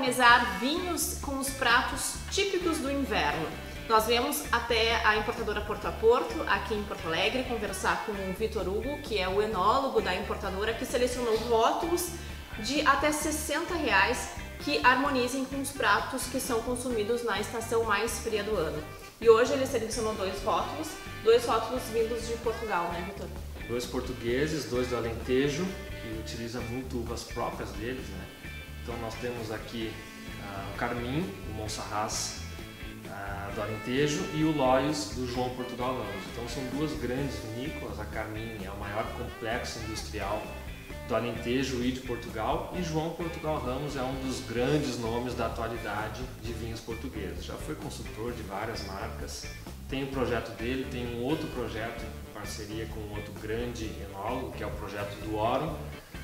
harmonizar vinhos com os pratos típicos do inverno. Nós viemos até a importadora Porto a Porto, aqui em Porto Alegre, conversar com o Vitor Hugo, que é o enólogo da importadora, que selecionou rótulos de até 60 reais que harmonizem com os pratos que são consumidos na estação mais fria do ano. E hoje ele selecionou dois rótulos, dois rótulos vindos de Portugal, né, Vitor? Dois portugueses, dois do Alentejo, que utiliza muito uvas próprias deles, né? Então nós temos aqui uh, o Carmim, o Monserrat uh, do Alentejo e o Lois do João Portugal Ramos. Então são duas grandes vinícolas, a Carmim é o maior complexo industrial do Alentejo e de Portugal, e João Portugal Ramos é um dos grandes nomes da atualidade de vinhos portugueses. Já foi consultor de várias marcas, tem o um projeto dele, tem um outro projeto em parceria com outro grande enólogo, que é o projeto do Oro,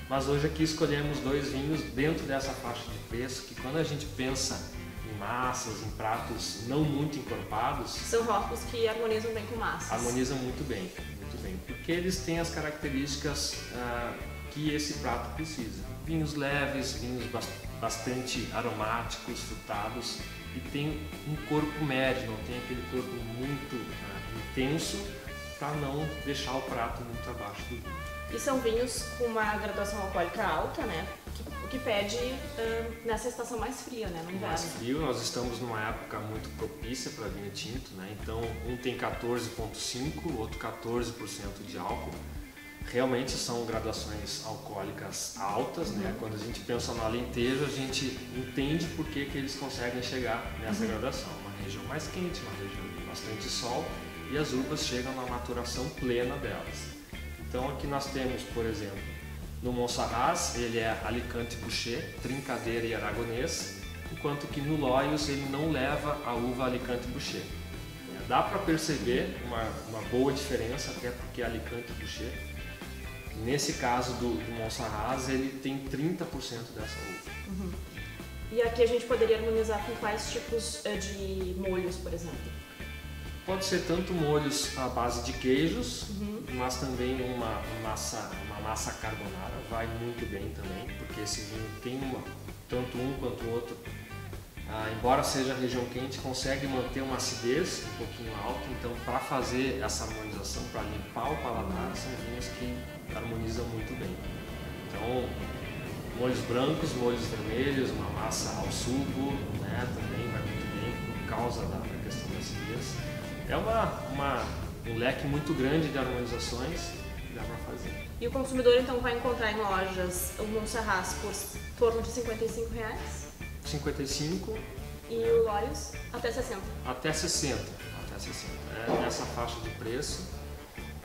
mas hoje aqui escolhemos dois vinhos dentro dessa faixa de preço, que quando a gente pensa em massas, em pratos não muito encorpados... São rótulos que harmonizam bem com massas. Harmonizam muito bem, muito bem, porque eles têm as características... Uh, que esse prato precisa. Vinhos leves, vinhos bastante aromáticos, frutados e tem um corpo médio, não tem aquele corpo muito uh, intenso para não deixar o prato muito abaixo do vinho. E são vinhos com uma graduação alcoólica alta, né? O que pede uh, nessa estação mais fria, né? No inverno. Mais frio, nós estamos numa época muito propícia para vinho tinto, né? Então um tem 14,5, outro 14% de álcool realmente são graduações alcoólicas altas, né? Quando a gente pensa no Alentejo, a gente entende por que, que eles conseguem chegar nessa uhum. graduação. Uma região mais quente, uma região com bastante sol e as uvas chegam na maturação plena delas. Então aqui nós temos, por exemplo, no Monsaraz ele é Alicante Boucher, Trincadeira e Aragonês, enquanto que no Loyos ele não leva a uva Alicante Boucher. Dá para perceber uma, uma boa diferença, até porque Alicante Boucher Nesse caso do, do Monsaraz, ele tem 30% dessa uva. Uhum. E aqui a gente poderia harmonizar com quais tipos eh, de molhos, por exemplo? Pode ser tanto molhos à base de queijos, uhum. mas também uma massa, uma massa carbonara vai muito bem também, porque esse vinho tem uma, tanto um quanto o outro ah, embora seja região quente, consegue manter uma acidez um pouquinho alta, então para fazer essa harmonização, para limpar o paladar, são vinhos que harmonizam muito bem. Então, molhos brancos, molhos vermelhos, uma massa ao suco, né, também vai muito bem por causa da, da questão da acidez. É uma, uma, um leque muito grande de harmonizações que dá para fazer. E o consumidor então vai encontrar em lojas o Monserrat por torno de 55 reais? 55. E o Loyos até 60. Até 60. Até 60. É nessa faixa de preço.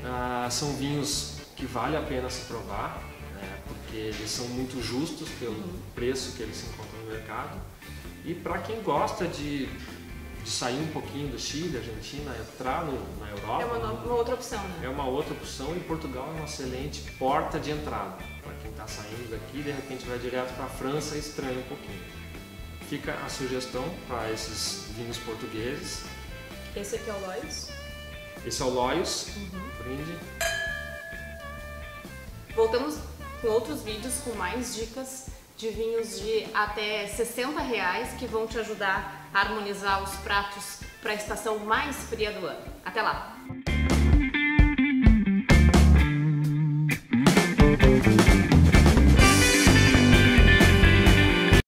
Ah, são vinhos que vale a pena se provar, né, porque eles são muito justos pelo uhum. preço que eles se encontram no mercado. E para quem gosta de, sair um pouquinho do Chile, Argentina, entrar no, na Europa. É uma, uma, outra opção, né? É uma outra opção e Portugal é uma excelente porta de entrada. Para quem está saindo daqui, de repente vai direto para a França, estranha um pouquinho fica a sugestão para esses vinhos portugueses. Esse aqui é o Loyos? Esse é o Loyos, uhum. brinde. Voltamos com outros vídeos com mais dicas de vinhos de até 60 reais que vão te ajudar a harmonizar os pratos para a estação mais fria do ano. Até lá!